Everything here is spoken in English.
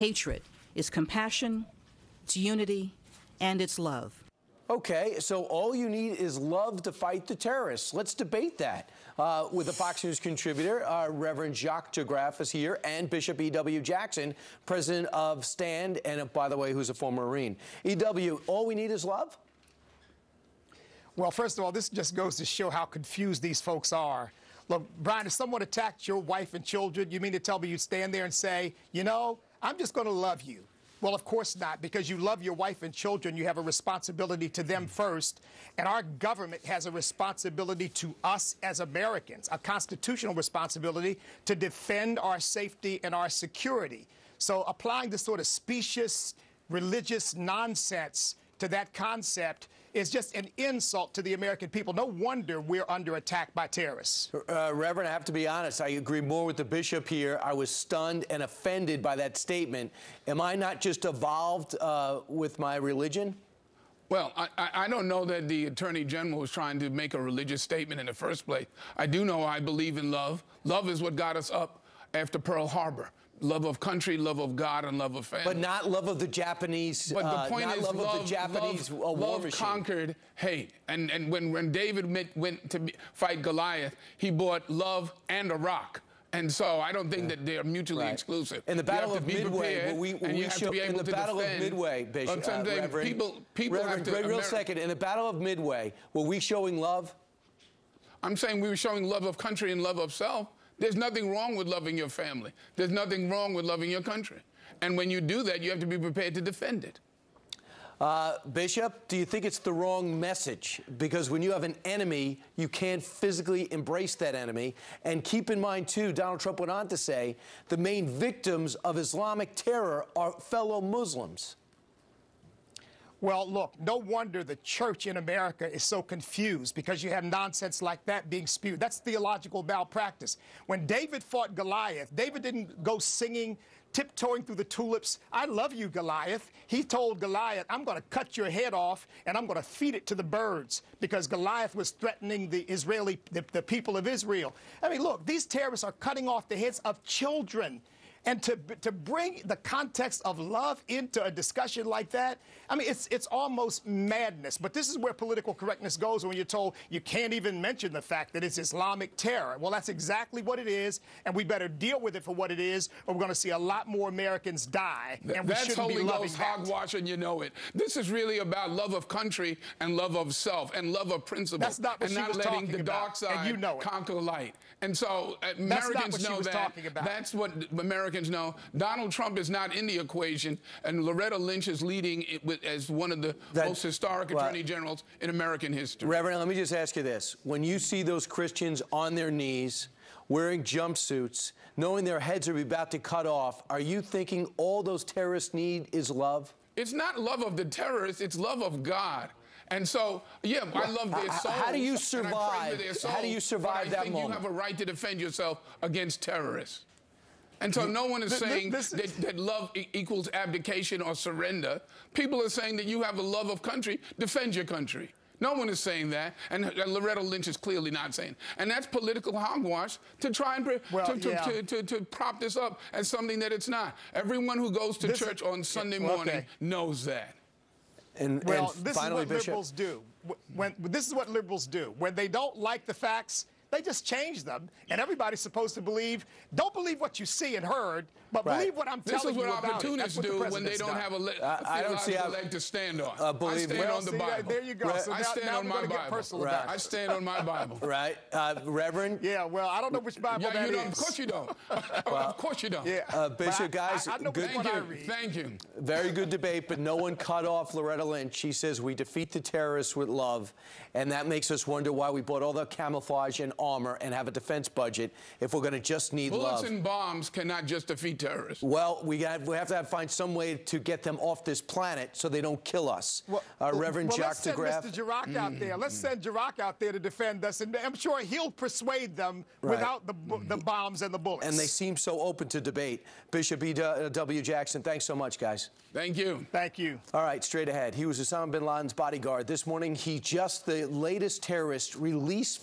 hatred. It's compassion, it's unity, and it's love. Okay, so all you need is love to fight the terrorists. Let's debate that uh, with the Fox News contributor, uh, Reverend Jacques DeGraff is here, and Bishop E.W. Jackson, president of STAND, and uh, by the way, who's a former Marine. E.W., all we need is love? Well, first of all, this just goes to show how confused these folks are. Look, Brian, if someone attacked your wife and children, you mean to tell me you'd stand there and say, you know, I'm just going to love you. Well, of course not, because you love your wife and children. You have a responsibility to them mm. first. And our government has a responsibility to us as Americans, a constitutional responsibility to defend our safety and our security. So applying this sort of specious religious nonsense to that concept is just an insult to the American people. No wonder we're under attack by terrorists. Uh, Reverend, I have to be honest. I agree more with the bishop here. I was stunned and offended by that statement. Am I not just evolved uh, with my religion? Well, I, I, don't know that the Attorney General was trying to make a religious statement in the first place. I do know I believe in love. Love is what got us up after Pearl Harbor love of country, love of God, and love of family. But not love of the Japanese. But the uh, point uh, is, love, love of the Japanese love, uh, war love conquered hate. And and when when David went, went to fight Goliath, he bought love and a rock. And so I don't think yeah. that they're mutually right. exclusive. In the Battle of Midway, we, we show, in the Battle of Midway, Bishop, uh, Reverend, people, people Reverend, have to. Real second, in the Battle of Midway, were we showing love? I'm saying we were showing love of country and love of self. There's nothing wrong with loving your family. There's nothing wrong with loving your country. And when you do that, you have to be prepared to defend it. Uh, Bishop, do you think it's the wrong message? Because when you have an enemy, you can't physically embrace that enemy. And keep in mind, too, Donald Trump went on to say the main victims of Islamic terror are fellow Muslims. Well, look, no wonder the church in America is so confused because you have nonsense like that being spewed. That's theological malpractice. When David fought Goliath, David didn't go singing, tiptoeing through the tulips, I love you, Goliath. He told Goliath, I'm going to cut your head off and I'm going to feed it to the birds because Goliath was threatening the Israeli, the, the people of Israel. I mean, look, these terrorists are cutting off the heads of children. And to, to bring the context of love into a discussion like that, I mean, it's, it's almost madness. But this is where political correctness goes when you're told you can't even mention the fact that it's Islamic terror. Well, that's exactly what it is, and we better deal with it for what it is, or we're going to see a lot more Americans die. And we that's Holy be Ghost hogwash, and you know it. This is really about love of country and love of self and love of principle. That's not what and she not was letting talking the about, dark side and you know it. conquer light. And so uh, Americans know that. That's what Americans know. Donald Trump is not in the equation, and Loretta Lynch is leading with, as one of the that, most historic well, attorney generals in American history. Reverend, let me just ask you this. When you see those Christians on their knees, wearing jumpsuits, knowing their heads are about to cut off, are you thinking all those terrorists need is love? It's not love of the terrorists, it's love of God. And so, yeah, I love their souls. How do you survive? Souls, how do you survive that moment? You have a right to defend yourself against terrorists. And so no one is saying this, this, that, that, love e equals abdication or surrender. People are saying that you have a love of country, defend your country. No one is saying that, and, and Loretta Lynch is clearly not saying. And that's political hogwash to try and well, to, to, yeah. to, to, to, prop this up as something that it's not. Everyone who goes to this church is, on Sunday well, morning okay. knows that. And, well, and this finally, is what Bishop. liberals do. When, this is what liberals do. When they don't like the facts, they just change them, and everybody's supposed to believe. Don't believe what you see and heard, but right. believe what I'm this telling you about what opportunists do when they don't done. have a, le- uh, I don't see how, leg to stand on. Uh, believe I stand well, on the see, Bible. There you go. Right. So I now, stand now on my Bible. Right. I stand on my Bible. Right, uh, Reverend. Yeah. Well, I don't know which Bible yeah, that you don't, is. Of course you don't. well, of course you don't. Yeah. Uh, Bishop, guys, I, I know good. Thank you. Thank you. Very good debate, but no one cut off Loretta Lynch. She says we defeat the terrorists with love, and that makes us wonder why we bought all the camouflage and armor and have a defense budget if we're going to just need Bullets love. Bullets and bombs cannot just defeat terrorists. Well, we, got, we have to have, find some way to get them off this planet so they don't kill us. Well, uh, Reverend well, Jacques let's DeGraff. send Mr. Girac out there. Let's mm-hmm. send Girac out there to defend us, and I'm sure he'll persuade them right. without the, the mm-hmm. bombs and the bullets. And they seem so open to debate. Bishop E.W. Uh, Jackson, thanks so much, guys. Thank you. Thank you. All right, straight ahead. He was Osama bin Laden's bodyguard. This morning, he just the latest terrorist released